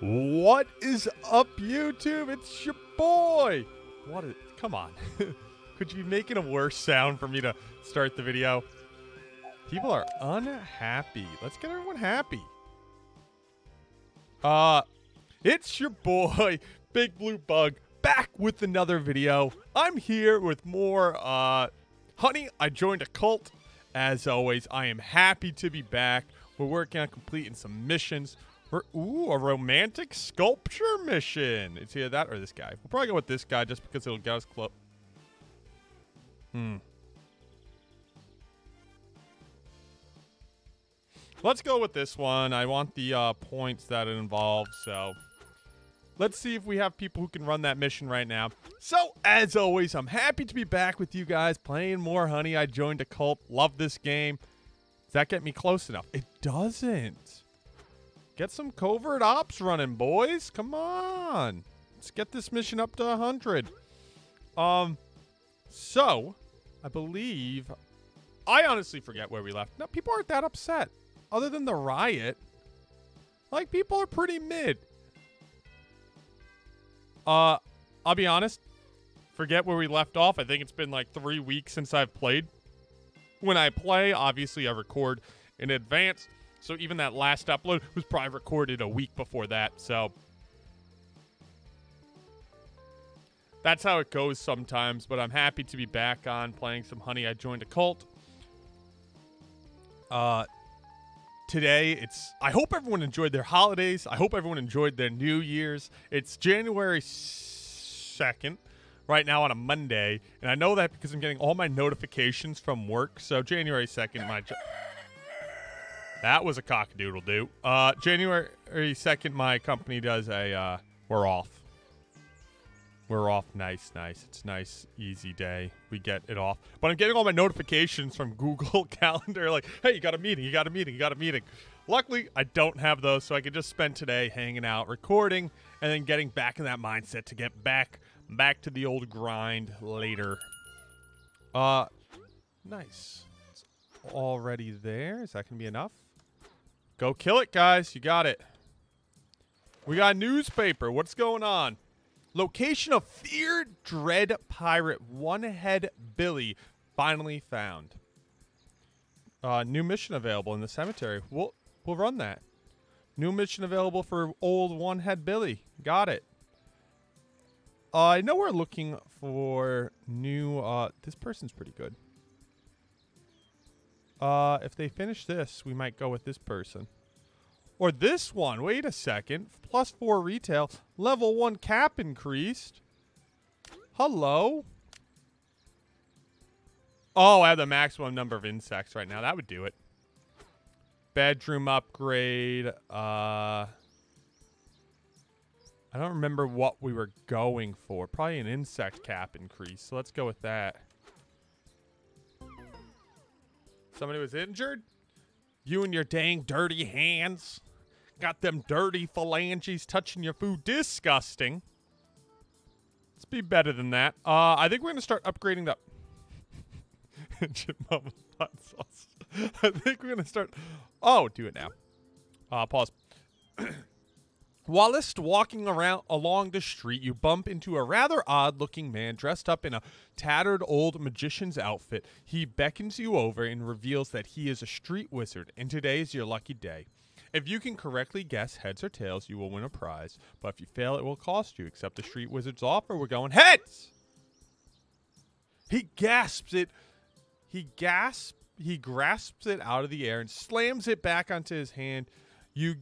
What is up, YouTube? It's your boy. What come on. Could you be making a worse sound for me to start the video? People are unhappy. Let's get everyone happy. Uh, it's your boy, Big Blue Bug, back with another video. I'm here with more, uh, honey, I joined a cult. As always, I am happy to be back. We're working on completing some missions. Ooh, a romantic sculpture mission. It's either that or this guy. We'll probably go with this guy just because it'll get us close. Hmm. Let's go with this one. I want the uh, points that it involves, so let's see if we have people who can run that mission right now. So, as always, I'm happy to be back with you guys playing more Honey. I joined a cult. Love this game. Does that get me close enough? It doesn't. Get some covert ops running, boys. Come on. Let's get this mission up to 100. Um, so, I believe... I honestly forget where we left. No, people aren't that upset other than the riot, like people are pretty mid. Uh, I'll be honest. Forget where we left off. I think it's been like three weeks since I've played. When I play, obviously I record in advance. So even that last upload was probably recorded a week before that. So that's how it goes sometimes. But I'm happy to be back on playing some Honey. I joined a cult. Uh, today. It's I hope everyone enjoyed their holidays. I hope everyone enjoyed their New Year's. It's January 2nd right now on a Monday, and I know that because I'm getting all my notifications from work. So January 2nd my That was a cockadoodle do. Uh January 2nd my company does a uh we're off. We're off. Nice, nice. It's nice, easy day. We get it off. But I'm getting all my notifications from Google Calendar like, hey, you got a meeting, you got a meeting, you got a meeting. Luckily, I don't have those, so I can just spend today hanging out, recording, and then getting back in that mindset to get back back to the old grind later. Uh, nice. It's already there. Is that to be enough? Go kill it, guys. You got it. We got newspaper. What's going on? Location of feared dread pirate one head Billy finally found. Uh, new mission available in the cemetery. We'll we'll run that. New mission available for old one head Billy. Got it. Uh, I know we're looking for new. Uh, this person's pretty good. Uh, if they finish this, we might go with this person. Or this one. Wait a second. Plus four retail. Level one cap increased. Hello? Oh, I have the maximum number of insects right now. That would do it. Bedroom upgrade. Uh... I don't remember what we were going for. Probably an insect cap increase. So let's go with that. Somebody was injured? You and your dang dirty hands. Got them dirty phalanges touching your food. Disgusting. Let's be better than that. Uh, I think we're going to start upgrading the... hot sauce. I think we're going to start... Oh, do it now. Uh, pause. Whilst walking around along the street, you bump into a rather odd-looking man dressed up in a tattered old magician's outfit. He beckons you over and reveals that he is a street wizard, and today is your lucky day. If you can correctly guess heads or tails, you will win a prize. But if you fail, it will cost you. Accept the Street Wizard's offer. We're going heads! He gasps it. He gasps. He grasps it out of the air and slams it back onto his hand. You,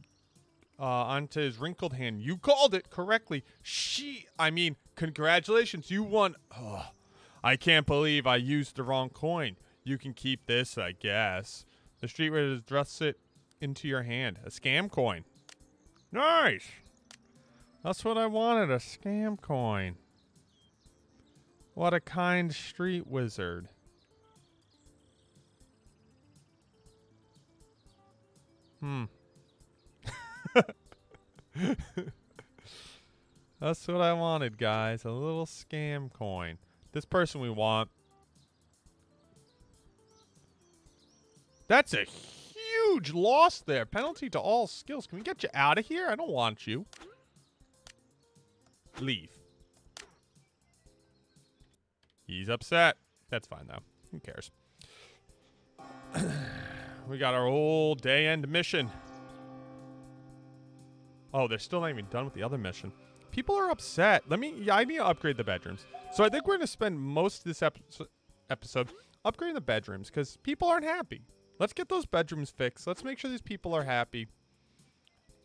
uh, onto his wrinkled hand. You called it correctly. She, I mean, congratulations. You won. Oh, I can't believe I used the wrong coin. You can keep this, I guess. The Street Wizard thrusts it into your hand. A scam coin. Nice. That's what I wanted, a scam coin. What a kind street wizard. Hmm. That's what I wanted, guys. A little scam coin. This person we want. That's a huge loss there. Penalty to all skills. Can we get you out of here? I don't want you. Leave. He's upset. That's fine, though. Who cares? we got our old day end mission. Oh, they're still not even done with the other mission. People are upset. Let me. Yeah, I need to upgrade the bedrooms. So I think we're gonna spend most of this epi- episode upgrading the bedrooms because people aren't happy. Let's get those bedrooms fixed. Let's make sure these people are happy.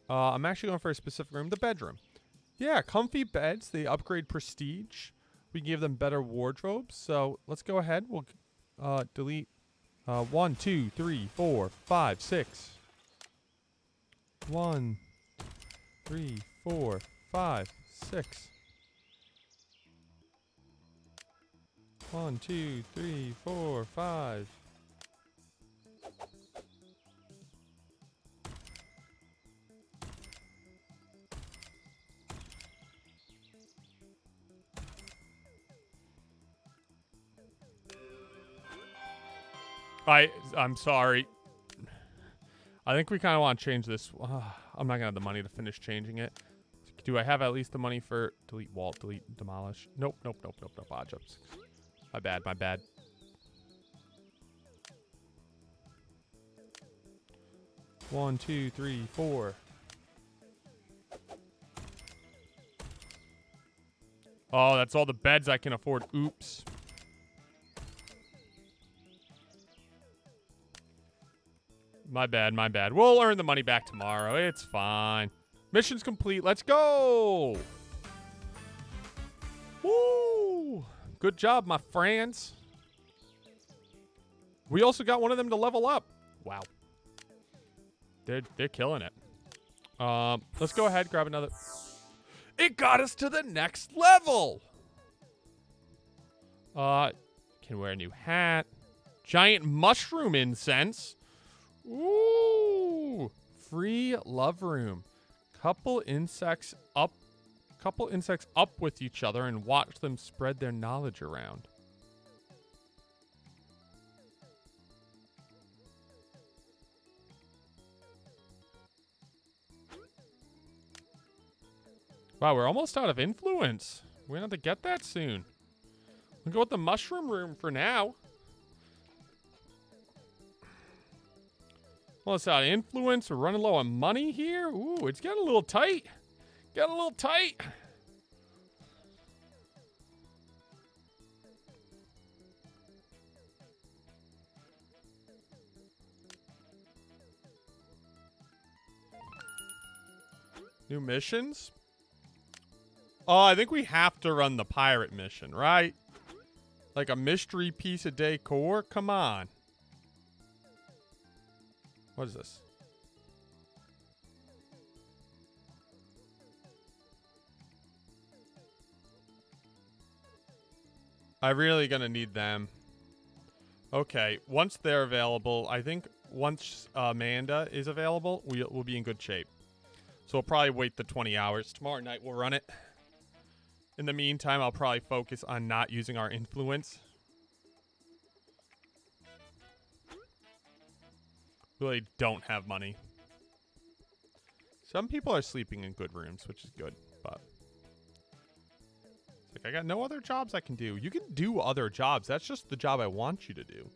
Uh, I'm actually going for a specific room, the bedroom. Yeah, comfy beds. They upgrade prestige. We give them better wardrobes. So let's go ahead. We'll uh, delete uh, one, two, three, four, five, six. One, three, four, five, six. One, two, three, four, five. I I'm sorry. I think we kind of want to change this. Uh, I'm not gonna have the money to finish changing it. Do I have at least the money for delete wall, delete, demolish? Nope, nope, nope, nope, nope. Jobs. My bad, my bad. One, two, three, four. Oh, that's all the beds I can afford. Oops. My bad, my bad. We'll earn the money back tomorrow. It's fine. Mission's complete. Let's go. Woo! Good job, my friends. We also got one of them to level up. Wow. They're, they're killing it. Um, let's go ahead, grab another. It got us to the next level. Uh, can wear a new hat. Giant mushroom incense. Ooh, free love room. Couple insects up, couple insects up with each other and watch them spread their knowledge around. Wow, we're almost out of influence. We're gonna have to get that soon. We'll go with the mushroom room for now. Well, it's out of influence. We're running low on money here. Ooh, it's getting a little tight. Getting a little tight. New missions? Oh, I think we have to run the pirate mission, right? Like a mystery piece of decor? Come on. What is this? I'm really gonna need them. Okay, once they're available, I think once uh, Amanda is available, we, we'll be in good shape. So we'll probably wait the 20 hours. Tomorrow night we'll run it. In the meantime, I'll probably focus on not using our influence. Really don't have money. Some people are sleeping in good rooms, which is good, but like I got no other jobs I can do. You can do other jobs. That's just the job I want you to do.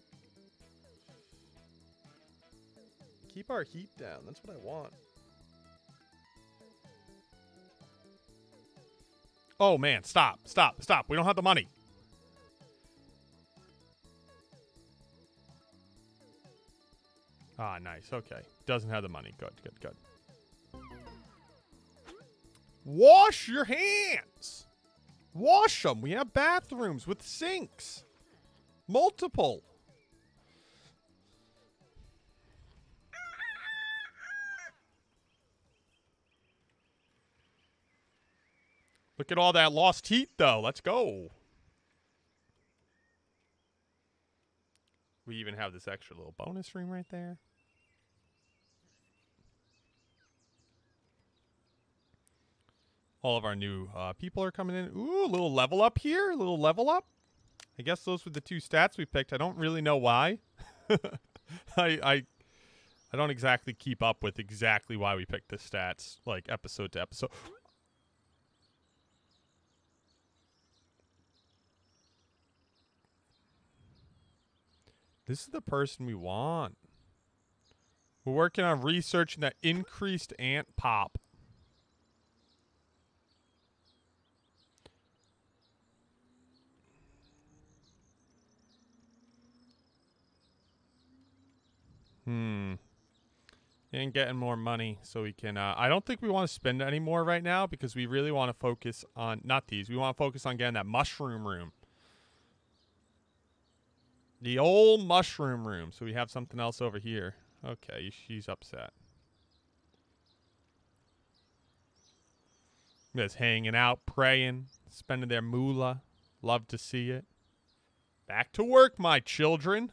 Keep our heat down. That's what I want. Oh man, stop, stop, stop. We don't have the money. Ah, nice. Okay. Doesn't have the money. Good, good, good. Wash your hands. Wash them. We have bathrooms with sinks. Multiple. Look at all that lost heat, though. Let's go. We even have this extra little bonus room right there. all of our new uh, people are coming in. Ooh, a little level up here, a little level up. I guess those were the two stats we picked. I don't really know why. I, I I don't exactly keep up with exactly why we picked the stats, like episode to episode. This is the person we want. We're working on researching that increased ant pop. Hmm. And getting more money so we can. Uh, I don't think we want to spend any more right now because we really want to focus on not these. We want to focus on getting that mushroom room. The old mushroom room. So we have something else over here. Okay, she's upset. Just hanging out, praying, spending their moolah. Love to see it. Back to work, my children.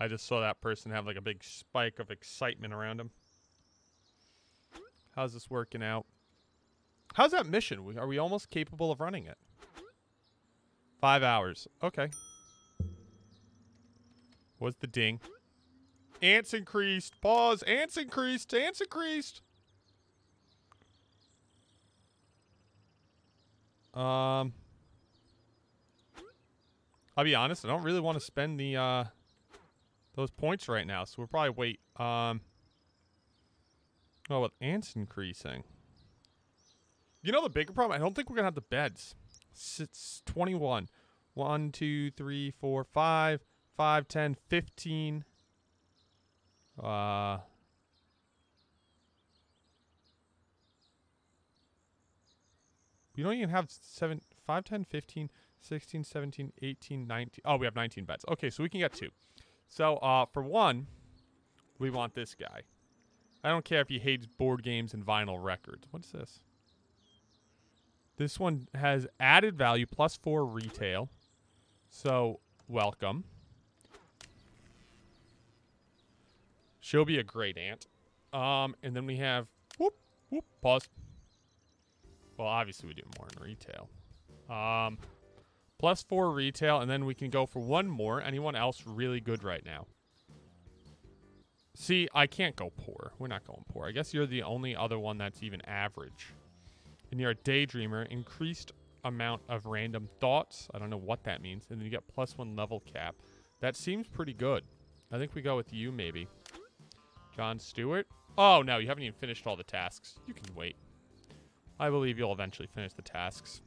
I just saw that person have like a big spike of excitement around him. How's this working out? How's that mission? Are we almost capable of running it? Five hours. Okay. What's the ding? Ants increased. Pause. Ants increased. Ants increased. Um. I'll be honest. I don't really want to spend the uh, those points right now, so we'll probably wait. Um. Oh, with ants increasing. You know the bigger problem? I don't think we're gonna have the beds. It's 21. 1, 2, 3, 4, 5, 5, 10, 15. Uh, we don't even have 7, 5, 10, 15, 16, 17, 18, 19. Oh, we have 19 beds. Okay, so we can get two. So, uh, for one, we want this guy. I don't care if he hates board games and vinyl records. What's this? This one has added value plus four retail. So, welcome. She'll be a great ant. Um, and then we have whoop whoop pause. Well, obviously we do more in retail. Um, plus four retail, and then we can go for one more. Anyone else really good right now? See, I can't go poor. We're not going poor. I guess you're the only other one that's even average. And you're a daydreamer. Increased amount of random thoughts. I don't know what that means. And then you get plus one level cap. That seems pretty good. I think we go with you, maybe. John Stewart? Oh, no, you haven't even finished all the tasks. You can wait. I believe you'll eventually finish the tasks.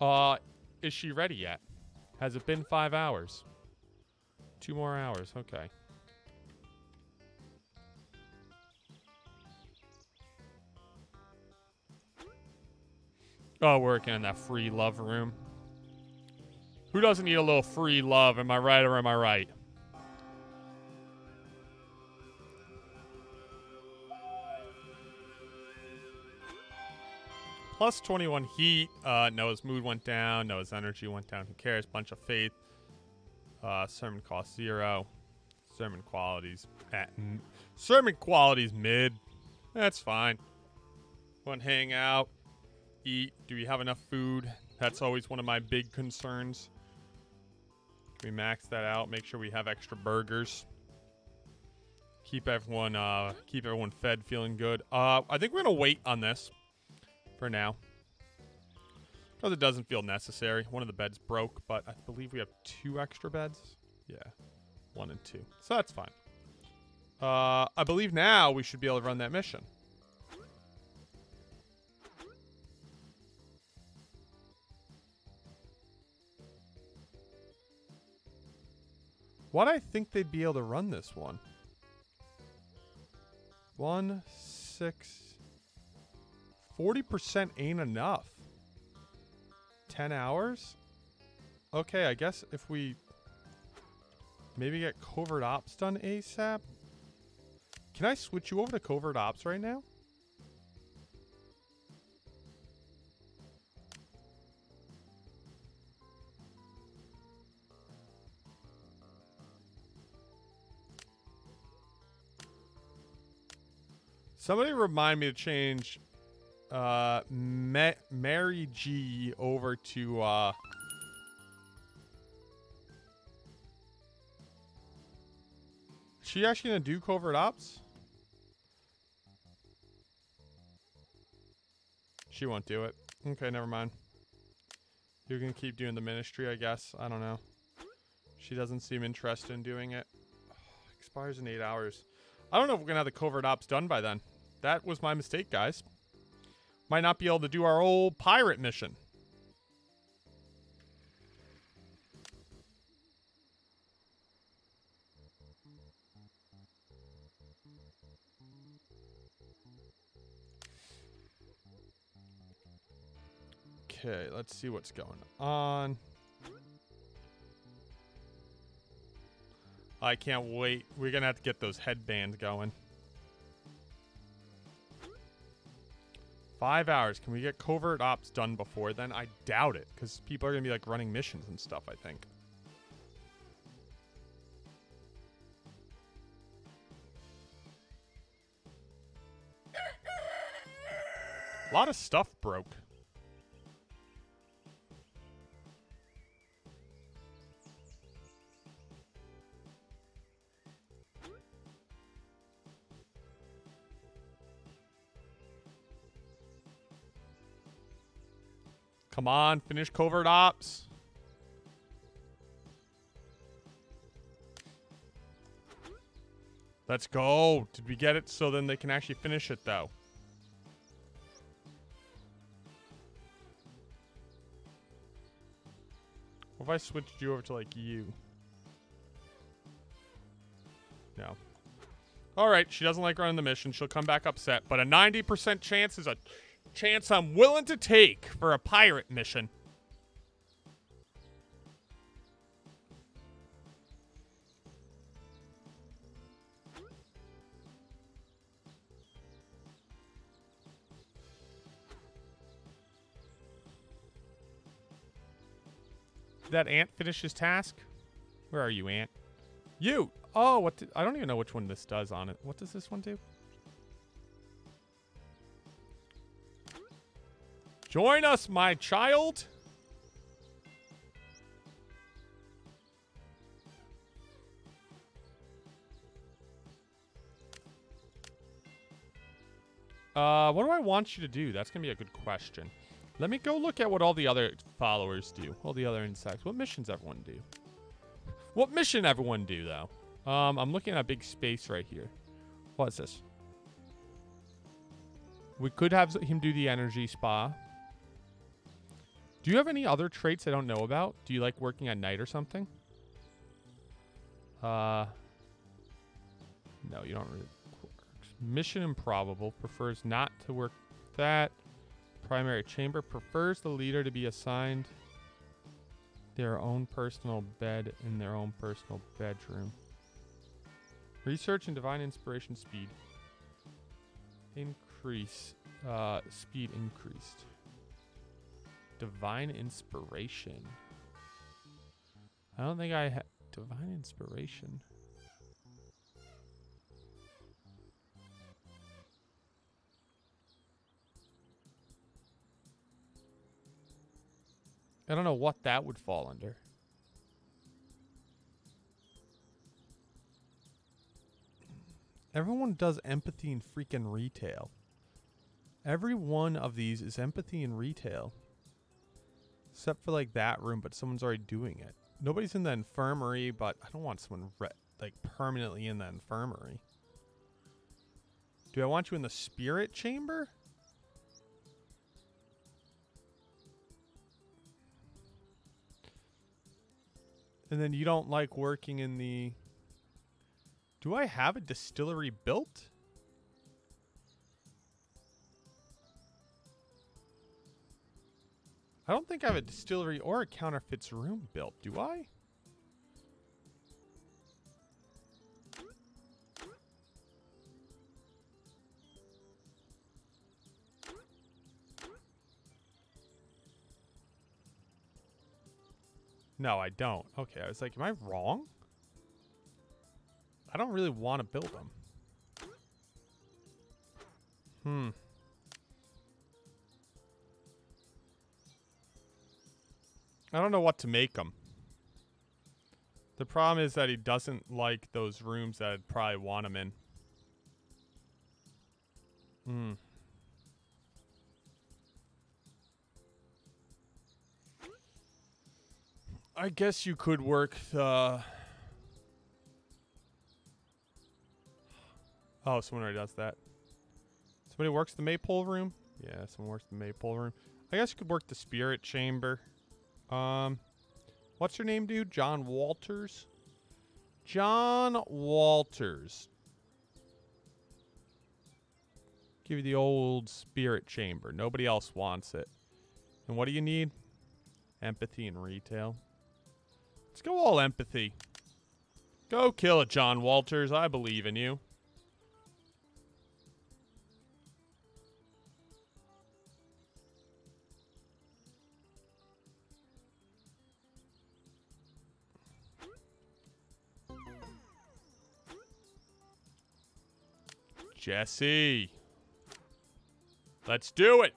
Uh, is she ready yet? Has it been five hours? Two more hours, okay. Oh, working in that free love room. Who doesn't need a little free love? Am I right or am I right? Plus 21 heat. Uh, Noah's mood went down. Noah's energy went down. Who cares? Bunch of faith. Uh, sermon cost zero. Sermon qualities. At, sermon qualities mid. That's fine. Want to hang out eat? Do we have enough food? That's always one of my big concerns. we max that out? Make sure we have extra burgers. Keep everyone uh keep everyone fed, feeling good. Uh I think we're gonna wait on this for now. Because it doesn't feel necessary. One of the beds broke, but I believe we have two extra beds. Yeah. One and two. So that's fine. Uh I believe now we should be able to run that mission. Why do I think they'd be able to run this one? One, six, 40% ain't enough. 10 hours? Okay, I guess if we maybe get covert ops done ASAP. Can I switch you over to covert ops right now? Somebody remind me to change uh, Mary G over to uh, she actually gonna do covert ops? She won't do it. Okay, never mind. You can keep doing the ministry, I guess. I don't know. She doesn't seem interested in doing it. Expires in eight hours. I don't know if we're gonna have the covert ops done by then. That was my mistake, guys. Might not be able to do our old pirate mission. Okay, let's see what's going on. I can't wait. We're going to have to get those headbands going. Five hours. Can we get covert ops done before then? I doubt it, because people are going to be like running missions and stuff, I think. A lot of stuff broke. Come on, finish covert ops. Let's go. Did we get it so then they can actually finish it, though? What if I switched you over to, like, you? No. Alright, she doesn't like running the mission. She'll come back upset. But a 90% chance is a chance I'm willing to take for a pirate mission. Did that ant finish his task? Where are you, ant? You! Oh, what? I don't even know which one this does on it. What does this one do? Join us, my child. Uh, what do I want you to do? That's going to be a good question. Let me go look at what all the other followers do. All the other insects. What missions everyone do? What mission everyone do, though? Um, I'm looking at a big space right here. What is this? We could have him do the energy spa. Do you have any other traits I don't know about? Do you like working at night or something? Uh, no, you don't really. Mission improbable. Prefers not to work that. Primary chamber. Prefers the leader to be assigned their own personal bed in their own personal bedroom. Research and divine inspiration speed. Increase. Uh, speed increased. Divine Inspiration. I don't think I have Divine Inspiration. I don't know what that would fall under. Everyone does empathy in freaking retail. Every one of these is empathy in retail. Except for like that room, but someone's already doing it. Nobody's in the infirmary, but I don't want someone like permanently in the infirmary. Do I want you in the spirit chamber? And then you don't like working in the... Do I have a distillery built? I don't think I have a distillery or a counterfeits room built, do I? No, I don't. Okay, I was like, am I wrong? I don't really want to build them. Hmm. I don't know what to make him. The problem is that he doesn't like those rooms that I'd probably want him in. Hmm. I guess you could work the... Oh, someone already does that. Somebody works the maypole room? Yeah, someone works the maypole room. I guess you could work the spirit chamber. Um, what's your name, dude? John Walters. John Walters. Give you the old spirit chamber. Nobody else wants it. And what do you need? Empathy and retail. Let's go all empathy. Go kill it, John Walters. I believe in you. Jesse. Let's do it.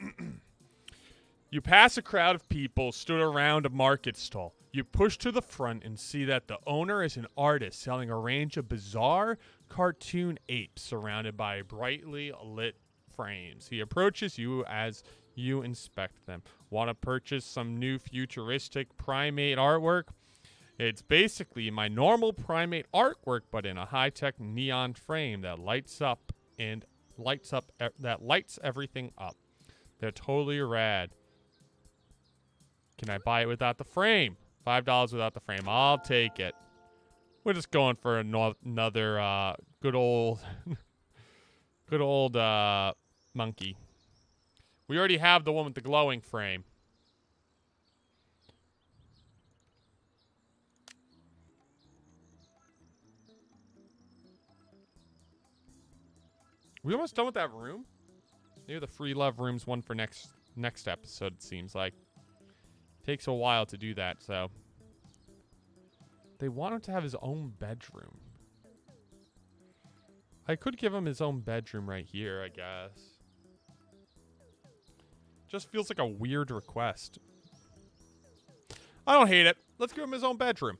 you pass a crowd of people stood around a market stall. You push to the front and see that the owner is an artist selling a range of bizarre cartoon apes surrounded by brightly lit frames. He approaches you as you inspect them. Want to purchase some new futuristic primate artwork? It's basically my normal primate artwork, but in a high-tech neon frame that lights up and lights up that lights everything up. They're totally rad. Can I buy it without the frame? Five dollars without the frame. I'll take it. We're just going for ano- another uh, good old, good old uh, monkey. We already have the one with the glowing frame. We almost done with that room. Maybe the free love room's one for next next episode. It seems like takes a while to do that. So they want him to have his own bedroom. I could give him his own bedroom right here, I guess. Just feels like a weird request. I don't hate it. Let's give him his own bedroom.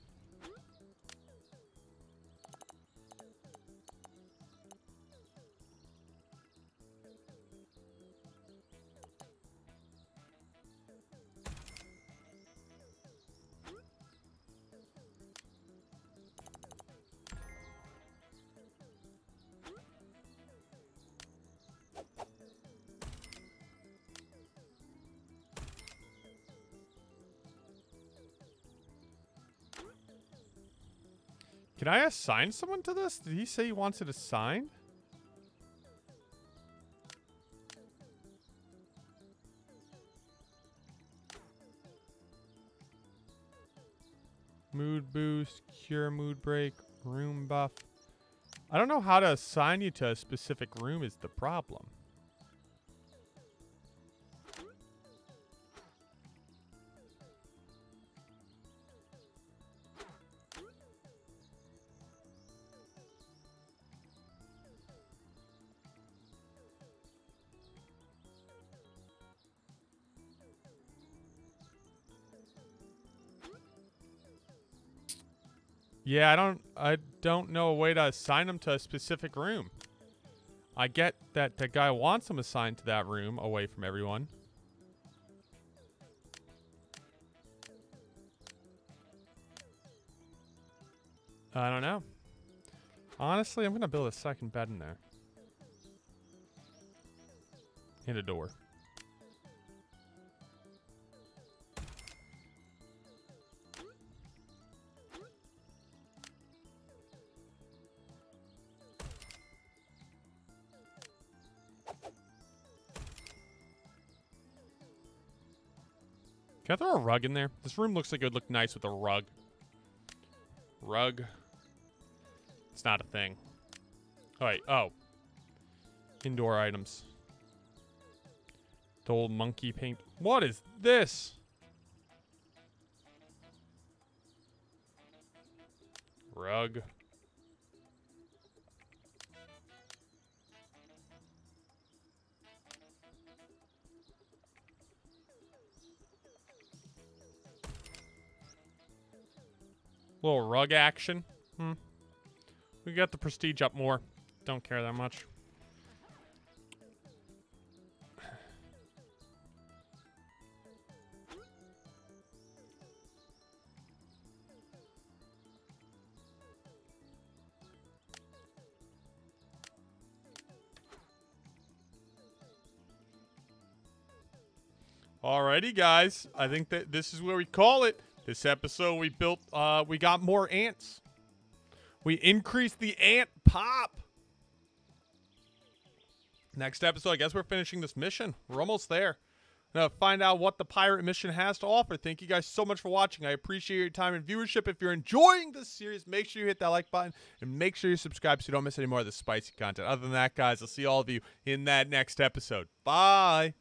Can I assign someone to this? Did he say he wants it assigned? Mood boost, cure mood break, room buff. I don't know how to assign you to a specific room is the problem. Yeah, I don't I don't know a way to assign him to a specific room. I get that the guy wants him assigned to that room away from everyone. I don't know. Honestly, I'm going to build a second bed in there. And a door. Can I throw a rug in there? This room looks like it would look nice with a rug. Rug. It's not a thing. Oh, wait. Oh. Indoor items. The old monkey paint. What is this? Rug. Little rug action. Hmm. We got the prestige up more. Don't care that much. Alrighty, guys. I think that this is where we call it. This episode, we built, uh, we got more ants. We increased the ant pop. Next episode, I guess we're finishing this mission. We're almost there. Now, find out what the pirate mission has to offer. Thank you guys so much for watching. I appreciate your time and viewership. If you're enjoying this series, make sure you hit that like button and make sure you subscribe so you don't miss any more of the spicy content. Other than that, guys, I'll see all of you in that next episode. Bye.